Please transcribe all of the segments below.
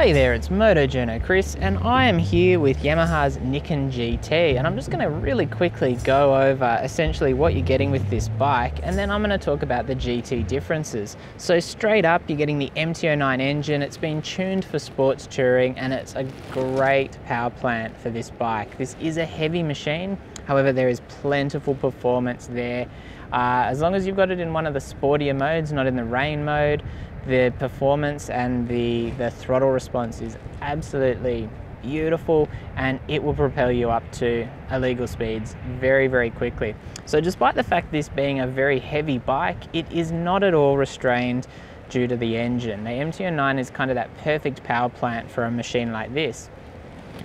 Hey there, it's Moto Journo Kris, and I am here with Yamaha's Niken GT, and I'm just going to really quickly go over essentially what you're getting with this bike, and then I'm going to talk about the GT differences. So straight up, you're getting the MT09 engine, it's been tuned for sports touring, and it's a great power plant for this bike. This is a heavy machine, however there is plentiful performance there. Uh, as long as you've got it in one of the sportier modes, not in the rain mode, the performance and the, the throttle response is absolutely beautiful and it will propel you up to illegal speeds very very quickly. So despite the fact this being a very heavy bike it is not at all restrained due to the engine. The MT09 is kind of that perfect power plant for a machine like this.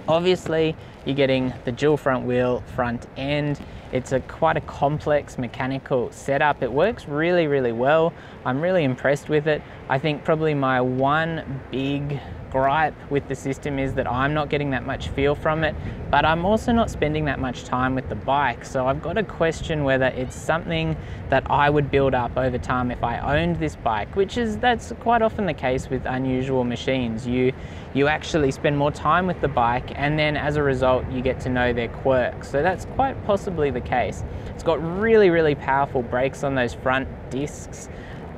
Obviously you're getting the dual front wheel front end it's a quite a complex mechanical setup. It works really, really well. I'm really impressed with it. I think probably my one big gripe with the system is that I'm not getting that much feel from it, but I'm also not spending that much time with the bike. So I've got to question whether it's something that I would build up over time if I owned this bike, which is that's quite often the case with unusual machines. You you actually spend more time with the bike and then as a result you get to know their quirks. So that's quite possibly the case. It's got really, really powerful brakes on those front discs.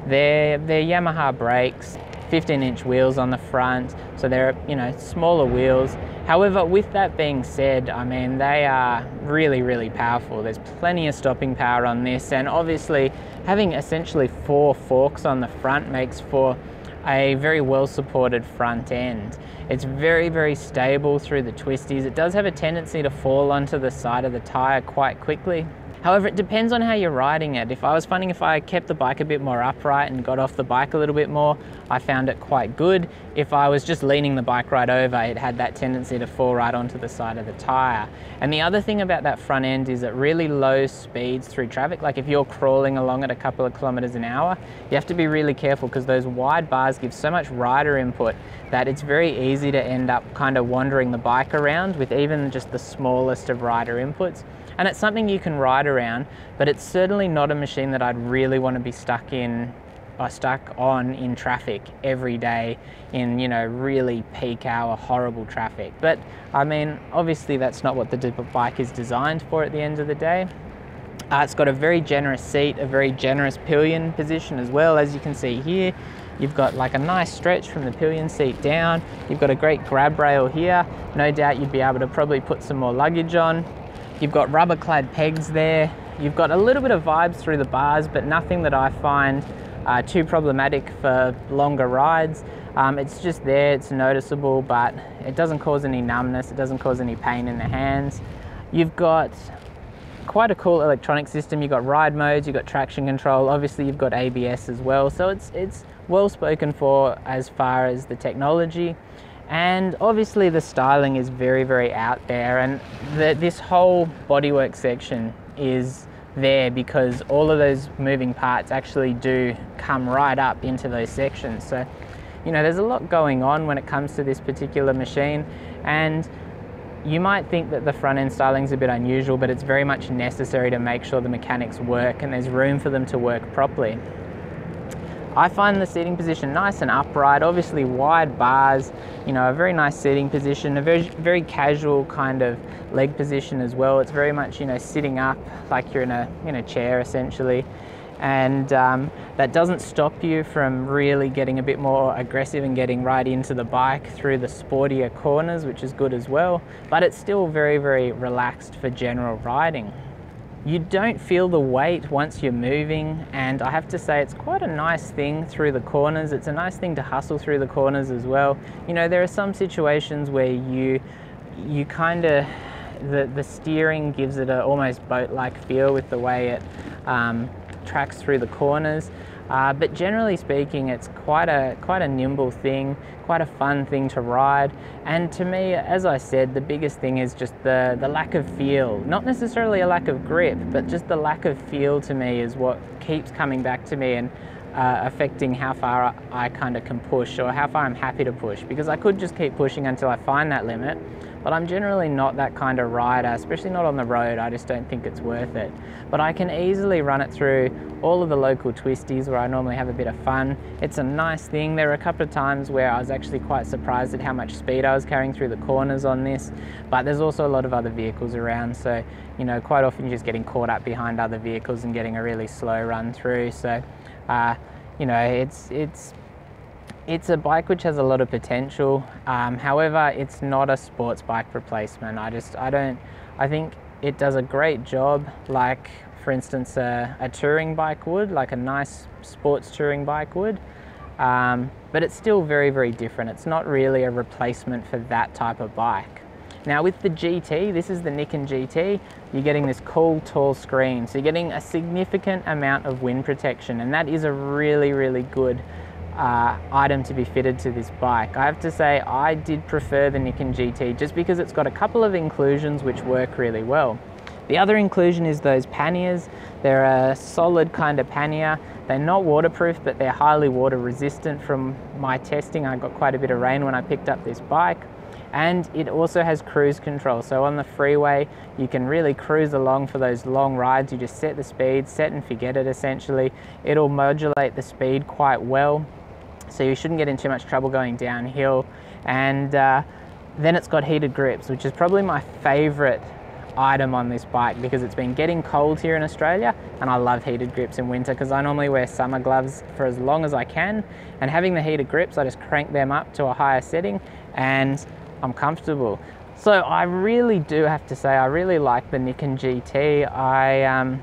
They're, they're Yamaha brakes. 15 inch wheels on the front, so they're, you know, smaller wheels. However, with that being said, I mean, they are really, really powerful. There's plenty of stopping power on this, and obviously having essentially four forks on the front makes for a very well supported front end. It's very, very stable through the twisties. It does have a tendency to fall onto the side of the tire quite quickly, However, it depends on how you're riding it. If I was finding if I kept the bike a bit more upright and got off the bike a little bit more, I found it quite good. If I was just leaning the bike right over, it had that tendency to fall right onto the side of the tire. And the other thing about that front end is at really low speeds through traffic, like if you're crawling along at a couple of kilometers an hour, you have to be really careful because those wide bars give so much rider input that it's very easy to end up kind of wandering the bike around with even just the smallest of rider inputs. And it's something you can ride around, but it's certainly not a machine that I'd really want to be stuck in uh, stuck on in traffic every day in you know really peak hour horrible traffic but I mean obviously that's not what the bike is designed for at the end of the day uh, it's got a very generous seat a very generous pillion position as well as you can see here You've got like a nice stretch from the pillion seat down. You've got a great grab rail here. No doubt you'd be able to probably put some more luggage on. You've got rubber clad pegs there. You've got a little bit of vibes through the bars, but nothing that I find uh, too problematic for longer rides. Um, it's just there, it's noticeable, but it doesn't cause any numbness, it doesn't cause any pain in the hands. You've got quite a cool electronic system. You've got ride modes, you've got traction control, obviously you've got ABS as well. So it's, it's well spoken for as far as the technology. And obviously the styling is very, very out there and the, this whole bodywork section is there because all of those moving parts actually do come right up into those sections. So, you know, there's a lot going on when it comes to this particular machine and you might think that the front end styling is a bit unusual, but it's very much necessary to make sure the mechanics work and there's room for them to work properly. I find the seating position nice and upright, obviously wide bars, you know, a very nice seating position, a very, very casual kind of leg position as well. It's very much, you know, sitting up like you're in a, in a chair essentially. And um, that doesn't stop you from really getting a bit more aggressive and getting right into the bike through the sportier corners, which is good as well. But it's still very, very relaxed for general riding. You don't feel the weight once you're moving and I have to say it's quite a nice thing through the corners. It's a nice thing to hustle through the corners as well. You know, there are some situations where you you kind of the, the steering gives it a almost boat-like feel with the way it um, tracks through the corners. Uh, but generally speaking, it's quite a quite a nimble thing, quite a fun thing to ride. And to me, as I said, the biggest thing is just the the lack of feel. Not necessarily a lack of grip, but just the lack of feel to me is what keeps coming back to me. And uh, affecting how far I kind of can push or how far I'm happy to push because I could just keep pushing until I find that limit but I'm generally not that kind of rider, especially not on the road. I just don't think it's worth it. But I can easily run it through all of the local twisties where I normally have a bit of fun. It's a nice thing. There were a couple of times where I was actually quite surprised at how much speed I was carrying through the corners on this, but there's also a lot of other vehicles around. So, you know, quite often you're just getting caught up behind other vehicles and getting a really slow run through. So, uh, you know, it's, it's it's a bike which has a lot of potential. Um, however, it's not a sports bike replacement. I just, I don't, I think it does a great job, like for instance, a, a touring bike would, like a nice sports touring bike would. Um, but it's still very, very different. It's not really a replacement for that type of bike. Now with the GT, this is the Niken GT, you're getting this cool tall screen. So you're getting a significant amount of wind protection and that is a really, really good uh, item to be fitted to this bike. I have to say I did prefer the Niken GT just because it's got a couple of inclusions which work really well. The other inclusion is those panniers. They're a solid kind of pannier. They're not waterproof, but they're highly water resistant from my testing. I got quite a bit of rain when I picked up this bike. And it also has cruise control. So on the freeway, you can really cruise along for those long rides. You just set the speed, set and forget it essentially. It'll modulate the speed quite well so you shouldn't get in too much trouble going downhill. And uh, then it's got heated grips, which is probably my favorite item on this bike because it's been getting cold here in Australia and I love heated grips in winter because I normally wear summer gloves for as long as I can and having the heated grips I just crank them up to a higher setting and I'm comfortable. So I really do have to say I really like the Niken GT. I, um,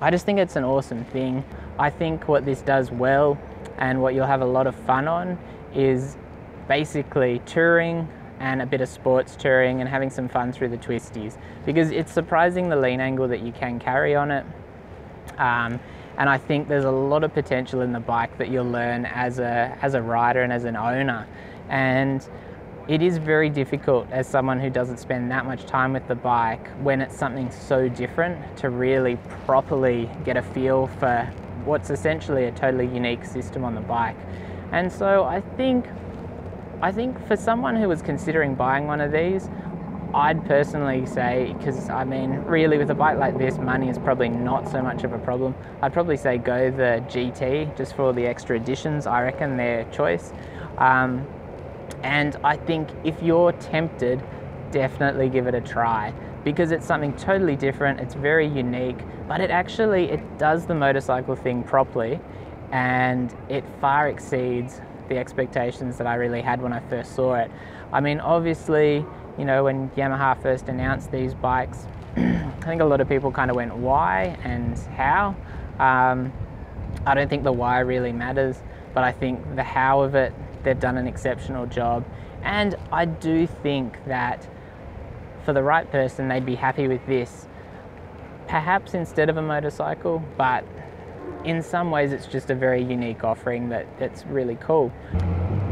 I just think it's an awesome thing. I think what this does well and what you'll have a lot of fun on is basically touring and a bit of sports touring and having some fun through the twisties because it's surprising the lean angle that you can carry on it. Um, and I think there's a lot of potential in the bike that you'll learn as a, as a rider and as an owner. And it is very difficult as someone who doesn't spend that much time with the bike when it's something so different to really properly get a feel for what's essentially a totally unique system on the bike. And so I think, I think for someone who was considering buying one of these, I'd personally say, because I mean, really with a bike like this, money is probably not so much of a problem. I'd probably say go the GT just for the extra additions. I reckon their choice. Um, and I think if you're tempted, definitely give it a try because it's something totally different, it's very unique, but it actually, it does the motorcycle thing properly and it far exceeds the expectations that I really had when I first saw it. I mean, obviously, you know, when Yamaha first announced these bikes, I think a lot of people kind of went, why and how? Um, I don't think the why really matters, but I think the how of it, they've done an exceptional job. And I do think that for the right person, they'd be happy with this. Perhaps instead of a motorcycle, but in some ways it's just a very unique offering that, that's really cool.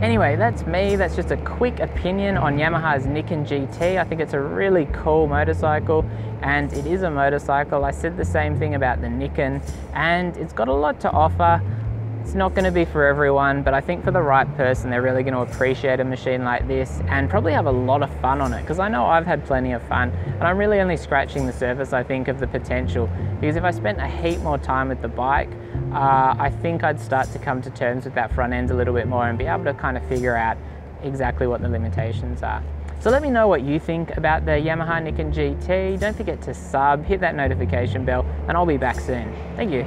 Anyway, that's me. That's just a quick opinion on Yamaha's Niken GT. I think it's a really cool motorcycle and it is a motorcycle. I said the same thing about the Niken and it's got a lot to offer. It's not going to be for everyone, but I think for the right person, they're really going to appreciate a machine like this and probably have a lot of fun on it because I know I've had plenty of fun and I'm really only scratching the surface, I think, of the potential because if I spent a heap more time with the bike, uh, I think I'd start to come to terms with that front end a little bit more and be able to kind of figure out exactly what the limitations are. So let me know what you think about the Yamaha Niken GT. Don't forget to sub, hit that notification bell, and I'll be back soon. Thank you.